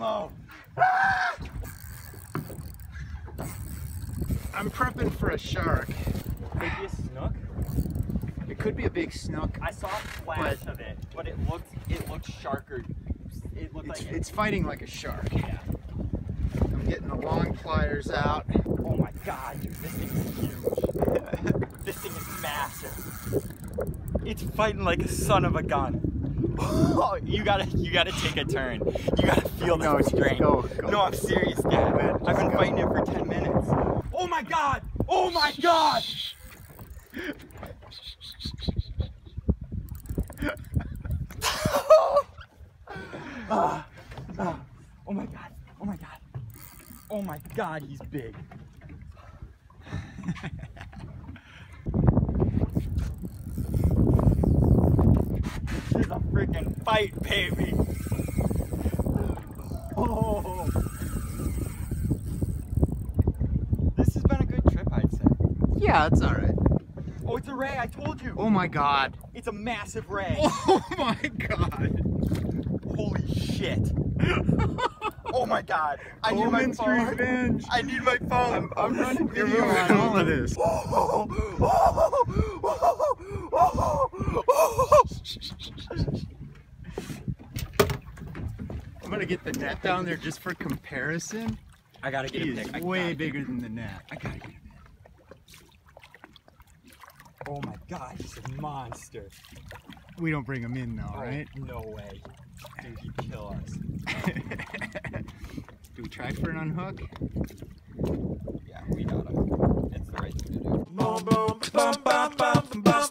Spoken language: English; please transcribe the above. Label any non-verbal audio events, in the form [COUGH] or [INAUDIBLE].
Alamo. I'm prepping for a shark. Maybe a snook? It could be a big snook. I saw a flash of it, but it looked it looked sharker. It looked It's, like it. it's fighting like a shark. yeah. I'm getting the long pliers out. Oh my god, dude, this thing is huge. [LAUGHS] this thing is massive. It's fighting like a son of a gun. [LAUGHS] you gotta you gotta take a turn. You gotta feel No, the just strength. go, go. No, I'm serious, Dad. Man, I've been go. fighting it for 10 minutes. Oh my god! Oh my god! [LAUGHS] Ah, ah. oh my god! Oh my god! Oh my god, he's big. [LAUGHS] This is a freaking fight, baby. Oh. Yeah, it's all right. Oh, it's a ray, I told you. Oh my god. It's a massive ray. [LAUGHS] Oh my god. Holy shit. [LAUGHS] oh my god. I need my phone. revenge. I need my phone. I'm running You're video on all of this. [LAUGHS] I'm gonna get the net down there just for comparison. I gotta get He a is pic. Way bigger than the net. I gotta get him. Oh my god, he's a monster. We don't bring him in though, Oh, right? No way. Dude, he'd kill us. [LAUGHS] Do we try for an unhook? Yeah, we got him. It's the right thing to do. Boom, boom, bum, bum, bum, bum.